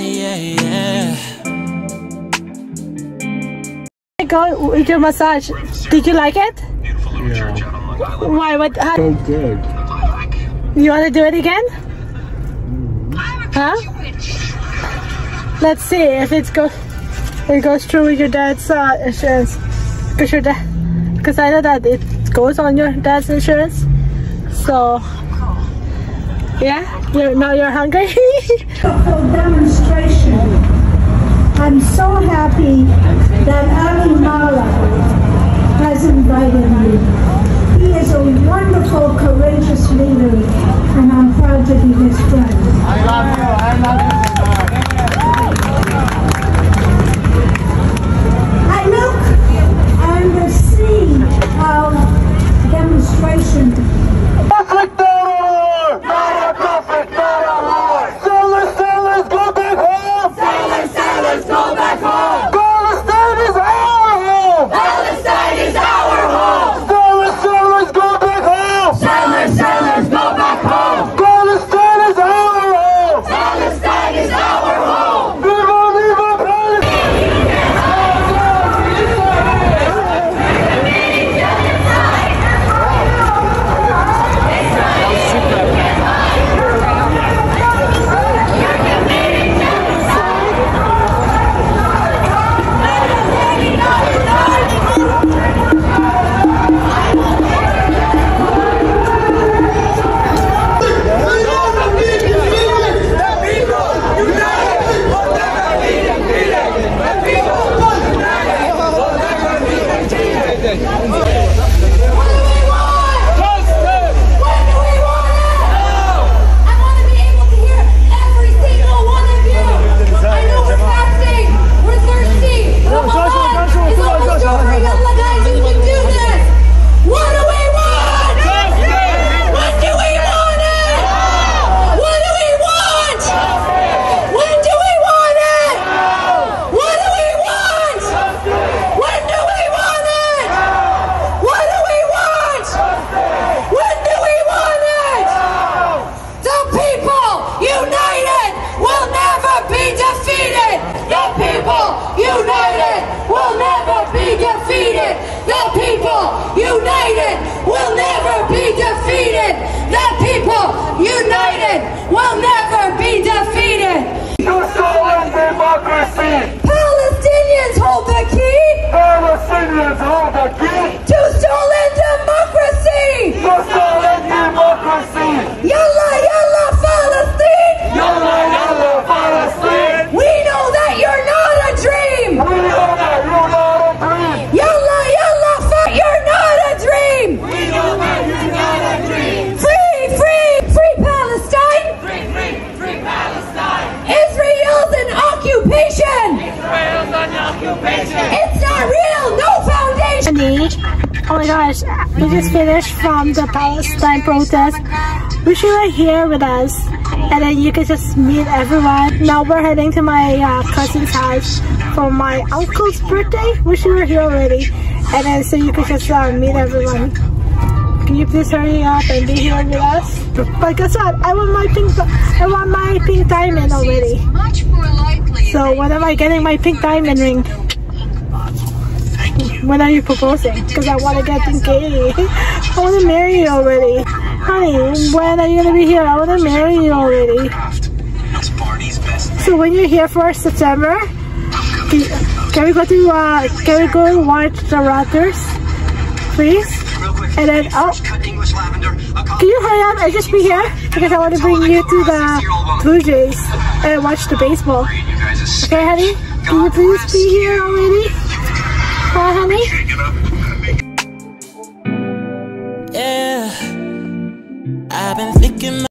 yeah, yeah. Go with your massage. Did you like it? Yeah. Why? What? How, So good. you want to do it again? Huh? Let's see if it's go. It goes through with your dad's uh, insurance. Cause your dad. Cause I know that it goes on your dad's insurance. So. Yeah. You're now you're hungry. beautiful demonstration. I'm so happy that Ali Mallah has invited me. He is a wonderful, courageous leader, and I'm proud to be his friend. I I will never be defeated. The people united will never Oh my gosh, we just finished from the Palestine protest. Wish you were here with us, and then you could just meet everyone. Now we're heading to my uh, cousin's house for my uncle's birthday. Wish you were here already, and then so you could just uh, meet everyone. Can you please hurry up and be here with us? But guess what? I want my pink. I want my pink diamond already. much more likely So when am I getting my pink diamond ring? When are you proposing? Because I want to get engaged. I want to marry you already. Honey, when are you going to be here? I want to marry you already. So when you're here for September, can, we go to, uh, can we go watch the Raptors? Please? And then, oh, can you hurry up and just be here? Because I want to bring you to the Blue Jays and watch the baseball. Okay, honey? Can you please be here already? Thinking